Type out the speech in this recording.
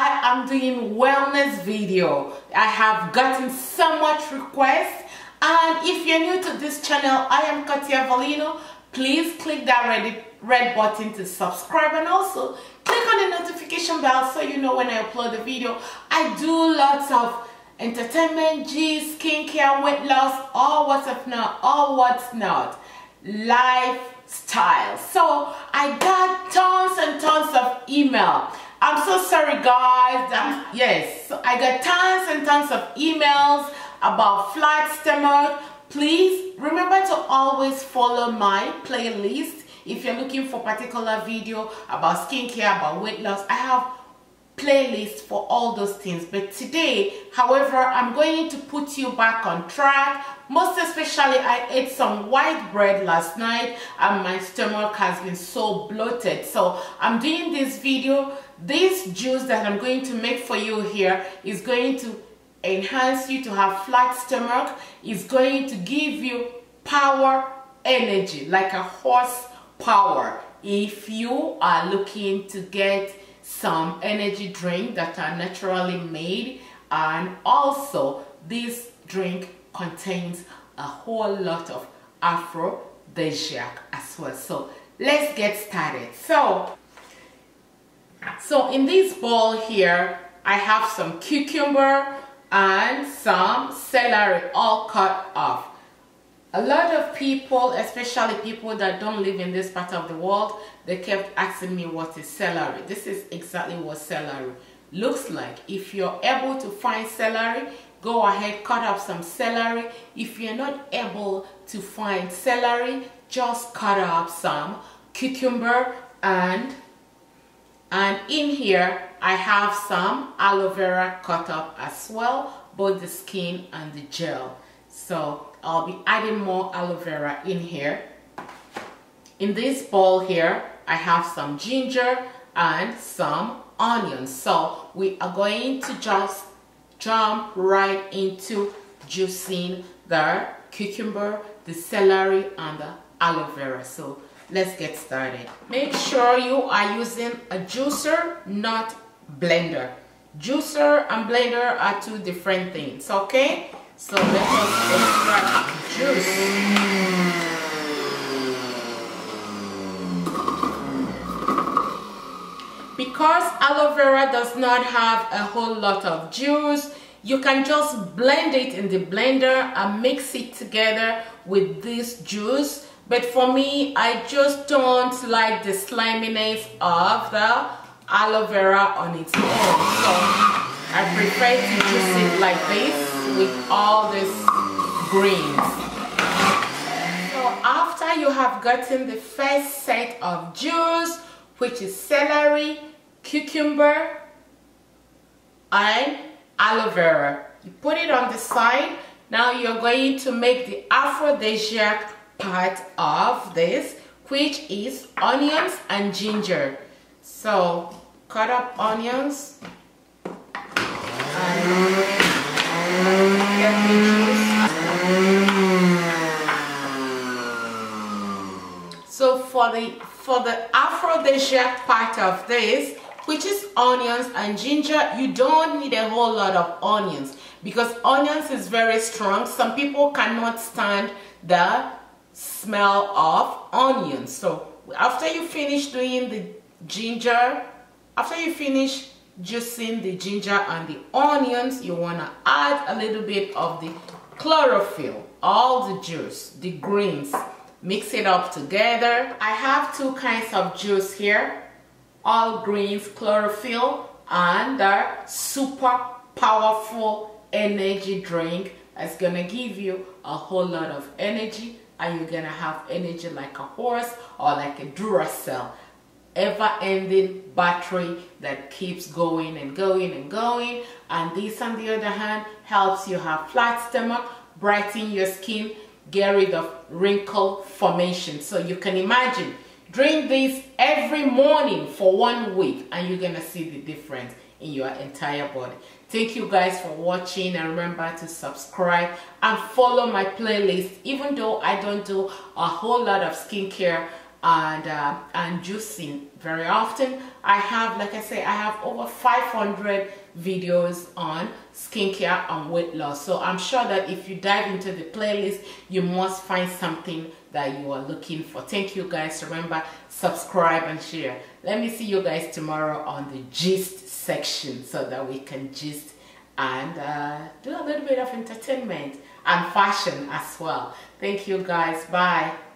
I am doing wellness video. I have gotten so much requests. And if you're new to this channel, I am Kartia Velino. Please click that red, red button to subscribe and also click on the notification bell so you know when I upload the video. I do lots of entertainment, G, skincare, weight loss, all what's up now, all what's not, lifestyle. So I got tons and tons of email. I'm so sorry guys. Yes, I got tons and tons of emails about flat stomach. Please remember to always follow my playlist if you're looking for particular video about skincare, about weight loss. I have playlist for all those things. But today however i'm going to put you back on track. Most especially i ate some white bread last night and my stomach has been so bloated. So i'm doing this video. This juice that i'm going to make for you here is going to enhance you to have flat stomach. Is going to give you power energy like a horse power if you are looking to get some energy drink that are naturally made. And also this drink contains a whole lot of aphrodisiac as well. So let's get started. So so in this bowl here i have some cucumber and some celery all cut off a lot of people, especially people that don't live in this part of the world, they kept asking me what is celery. This is exactly what celery looks like. If you're able to find celery, go ahead, cut up some celery. If you're not able to find celery, just cut up some cucumber and and in here I have some aloe vera cut up as well, both the skin and the gel. So I'll be adding more aloe vera in here. In this bowl here, I have some ginger and some onions. So we are going to just jump right into juicing the cucumber, the celery, and the aloe vera. So let's get started. Make sure you are using a juicer, not blender. Juicer and blender are two different things, okay? So let us extract juice. Because aloe vera does not have a whole lot of juice, you can just blend it in the blender and mix it together with this juice. But for me, I just don't like the sliminess of the aloe vera on its own. So I prefer to juice it like this with all these greens. So after you have gotten the first set of juice, which is celery, cucumber, and aloe vera, you put it on the side. Now you're going to make the aphrodisiac part of this, which is onions and ginger. So cut up onions. And so for the for the aphrodisiac part of this, which is onions and ginger, you don't need a whole lot of onions because onions is very strong. Some people cannot stand the smell of onions. So after you finish doing the ginger, after you finish juicing the ginger and the onions you want to add a little bit of the chlorophyll all the juice the greens. Mix it up together. I have two kinds of juice here. All greens chlorophyll and the super powerful energy drink. That's gonna give you a whole lot of energy and you're gonna have energy like a horse or like a duracell ever-ending battery that keeps going and going and going. And this on the other hand helps you have flat stomach brighten your skin get rid of wrinkle formation. So you can imagine drink this every morning for one week and you're gonna see the difference in your entire body. Thank you guys for watching and remember to subscribe and follow my playlist. Even though i don't do a whole lot of skincare and uh, and juicing very often. I have like i say i have over 500 videos on skincare and weight loss. So i'm sure that if you dive into the playlist you must find something that you are looking for. Thank you guys. Remember subscribe and share. Let me see you guys tomorrow on the gist section so that we can gist and uh, do a little bit of entertainment and fashion as well. Thank you guys. Bye